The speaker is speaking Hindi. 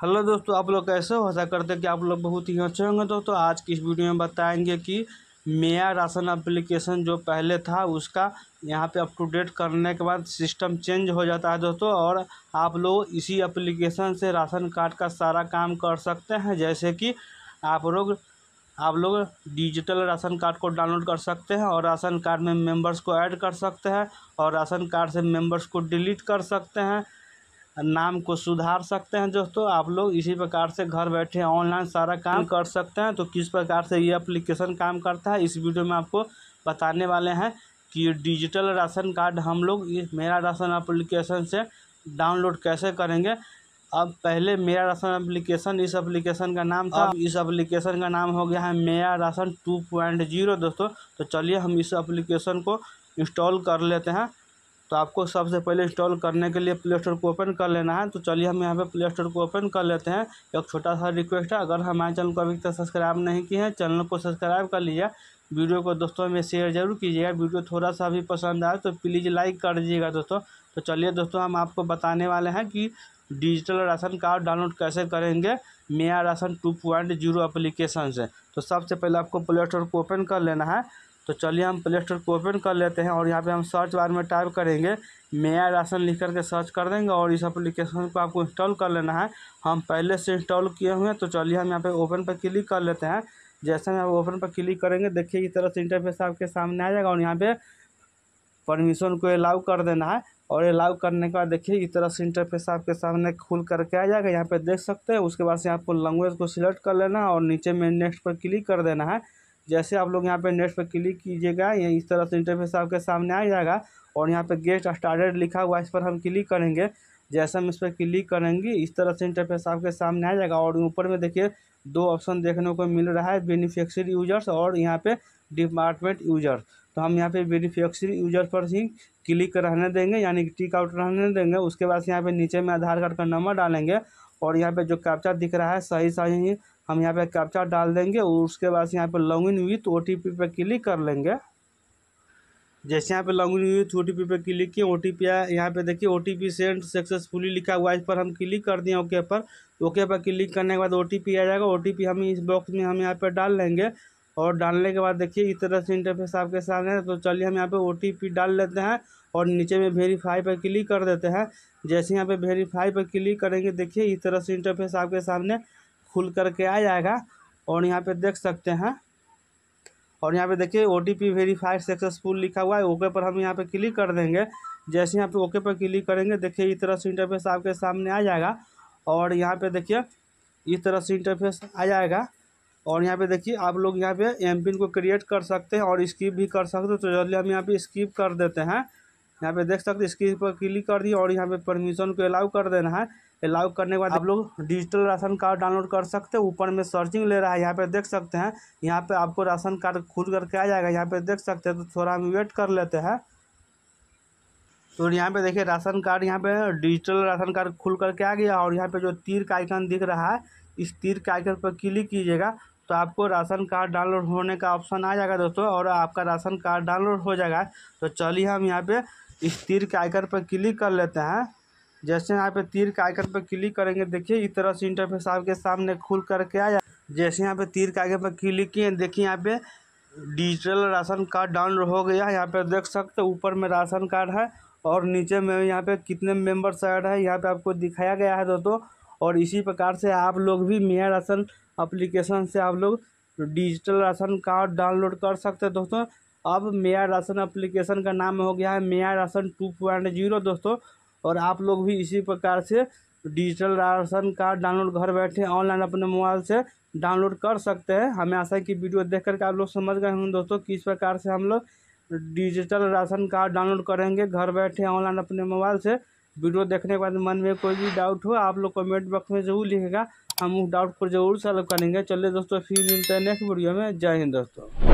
हेलो दोस्तों, आप लोग कैसे हो? ऐसा करते कि आप लोग बहुत ही अच्छे होंगे। दोस्तों, आज की इस वीडियो में बताएँगे कि मेरा राशन एप्लीकेशन जो पहले था, उसका यहाँ पे अप टू डेट करने के बाद सिस्टम चेंज हो जाता है दोस्तों, और आप लोग इसी एप्लीकेशन से राशन कार्ड का सारा काम कर सकते हैं। जैसे कि आप लोग आप लोग डिजिटल राशन कार्ड को डाउनलोड कर सकते हैं, और राशन कार्ड में मेंबर्स को ऐड कर सकते हैं, और राशन कार्ड से मेंबर्स को डिलीट कर सकते हैं। नाम को सुधार सकते हैं दोस्तों। आप लोग इसी प्रकार से घर बैठे ऑनलाइन सारा काम कर सकते हैं। तो किस प्रकार से ये एप्लीकेशन काम करता है, इस वीडियो में आपको बताने वाले हैं कि डिजिटल राशन कार्ड हम लोग मेरा राशन एप्लीकेशन से डाउनलोड कैसे करेंगे। अब पहले मेरा राशन एप्लीकेशन इस एप्लीकेशन का नाम था। अब इस एप्लीकेशन का नाम हो गया है मेरा राशन टू पॉइंट ज़ीरो दोस्तों। तो चलिए हम इस एप्लीकेशन को इंस्टॉल कर लेते हैं। तो आपको सबसे पहले इंस्टॉल करने के लिए प्ले स्टोर को ओपन कर लेना है। तो चलिए हम यहाँ पे प्ले स्टोर को ओपन कर लेते हैं। एक छोटा सा रिक्वेस्ट है, अगर हमारे चैनल को अभी तक सब्सक्राइब नहीं किए हैं, चैनल को सब्सक्राइब कर लीजिए। वीडियो को दोस्तों में शेयर ज़रूर कीजिएगा। वीडियो थोड़ा सा भी पसंद आए तो प्लीज़ लाइक कर दीजिएगा दोस्तों। तो चलिए दोस्तों, हम आपको बताने वाले हैं कि डिजिटल राशन कार्ड डाउनलोड कैसे करेंगे। Mera ration two point zero application से। तो सबसे पहले आपको प्ले स्टोर को ओपन कर लेना है। तो चलिए हम प्ले स्टोर को ओपन कर लेते हैं और यहाँ पे हम सर्च बार में टाइप करेंगे मेरा राशन लिख करके सर्च कर देंगे और इस एप्लीकेशन को आपको इंस्टॉल कर लेना है। हम पहले से इंस्टॉल किए हुए हैं तो चलिए हम यहाँ पे ओपन पर क्लिक कर लेते हैं। जैसे हम ओपन पर क्लिक करेंगे, देखिए इस तरह से इंटरफेस आपके सामने आ जाएगा और यहाँ पे परमिशन को अलाउ कर देना है। और अलाउ करने के बाद देखिए इस तरह से इंटरफेस आपके सामने खुल करके आ जाएगा। यहाँ पे देख सकते हैं, उसके बाद से आपको लैंग्वेज को सिलेक्ट कर लेना है और नीचे में नेक्स्ट पर क्लिक कर देना है। जैसे आप लोग यहाँ पे नेक्स्ट पर क्लिक कीजिएगा, ये इस तरह से इंटरफेस आपके सामने आ जाएगा और यहाँ पे गेस्ट स्टार्टेड लिखा हुआ है, इस पर हम क्लिक करेंगे। जैसे हम इस पर क्लिक करेंगे, इस तरह से इंटरफेस आपके सामने आ जाएगा और ऊपर में देखिए दो ऑप्शन देखने को मिल रहा है बेनिफिक्सरी यूज़र्स और यहाँ पे डिपार्टमेंट यूज़र तो हम यहाँ पे बेनिफिक्सरी यूज़र पर ही क्लिक रहने देंगे, यानी कि टिक आउट रहने देंगे। उसके बाद यहाँ पे नीचे में आधार कार्ड का नंबर डालेंगे और यहाँ पे जो कैप्चा दिख रहा है सही सही हम यहाँ पे कैप्चा डाल देंगे और उसके बाद यहाँ पे login with O T P पे क्लिक कर लेंगे। जैसे यहाँ पे login with O T P पे क्लिक किए ओ टी पी आया यहाँ पे देखिए O T P send successfully लिखा हुआ इस पर हम क्लिक कर दिए ओके पर। ओके पर क्लिक करने के बाद ओ टी पी आ जाएगा ओ टी पी हम इस बॉक्स में हम यहाँ पर डाल लेंगे। और डालने के बाद देखिए, इस तरह से इंटरफेस आपके सामने है तो चलिए हम यहाँ पे ओ टी पी डाल लेते हैं और नीचे में वेरीफाई पर क्लिक कर देते हैं। जैसे यहाँ पे वेरीफाई पर क्लिक करेंगे, देखिए इस तरह से इंटरफेस आपके सामने खुल करके आ जाएगा। और यहाँ पे देख सकते हैं। और यहाँ पे देखिए O T P verified successful लिखा हुआ है। ओके पर हम यहाँ पे क्लिक कर देंगे। जैसे यहाँ पे ओके पर क्लिक करेंगे, देखिए इस तरह से इंटरफेस आपके सामने आ जाएगा। और यहाँ पे देखिए, इस तरह से इंटरफेस आ जाएगा। और यहाँ पे देखिए, आप लोग यहाँ पे एम पिन को क्रिएट कर सकते हैं और स्किप भी कर सकते हो। तो जल्दी हम यहाँ पे स्किप कर देते हैं। यहाँ पे देख सकते स्किप पर क्लिक कर दिए और यहाँ पे परमिशन को अलाउ कर देना है। अलाउ करने के बाद आप लोग डिजिटल राशन कार्ड डाउनलोड कर सकते हैं। ऊपर में सर्चिंग ले रहा है, यहाँ पे देख सकते हैं। यहाँ पे आपको राशन कार्ड खुल करके आ जाएगा। यहाँ पे देख सकते हैं तो थोड़ा हम वेट कर लेते हैं। तो यहाँ पे देखिए, राशन कार्ड यहाँ पे डिजिटल राशन कार्ड खुल करके आ गया और यहाँ पे जो तीर का आइकन दिख रहा है, इस तीर के आइकन पर क्लिक कीजिएगा। तो आपको राशन कार्ड डाउनलोड होने का ऑप्शन आ जाएगा दोस्तों और आपका राशन कार्ड डाउनलोड हो जाएगा। तो चलिए हम यहाँ पे इस तीर के आइकन पर क्लिक कर लेते हैं। जैसे यहाँ पे तीर के आइकन पर क्लिक करेंगे, देखिए इस तरह से इंटरफेस आपके सामने खुल करके आया जैसे यहाँ पे तीर के आइकन पर क्लिक किए, देखिए यहाँ पे डिजिटल राशन कार्ड डाउनलोड हो गया है। यहाँ पे देख सकते ऊपर में राशन कार्ड है और नीचे में यहाँ पे कितने मेंबर्स ऐड है, यहाँ पे आपको दिखाया गया है दोस्तों। और इसी प्रकार से आप लोग भी मेरा राशन अप्लीकेशन से आप लोग डिजिटल राशन कार्ड डाउनलोड कर सकते हैं, दोस्तों। अब मेरा राशन अप्लीकेशन का नाम हो गया है मेरा राशन टू पॉइंट ज़ीरो दोस्तों। और आप लोग भी इसी प्रकार से डिजिटल राशन कार्ड डाउनलोड घर बैठे ऑनलाइन अपने मोबाइल से डाउनलोड कर सकते हैं। हमें आशा है कि वीडियो देख करके आप लोग समझ गए होंगे, दोस्तों, किस प्रकार से हम लोग डिजिटल राशन कार्ड डाउनलोड करेंगे घर बैठे ऑनलाइन अपने मोबाइल से। वीडियो देखने के बाद मन में कोई भी डाउट हो, आप लोग कमेंट बॉक्स में ज़रूर लिखेगा। हम उस डाउट को ज़रूर सॉल्व करेंगे। चलिए दोस्तों, फिर मिलते हैं नेक्स्ट वीडियो में। जय हिंद दोस्तों।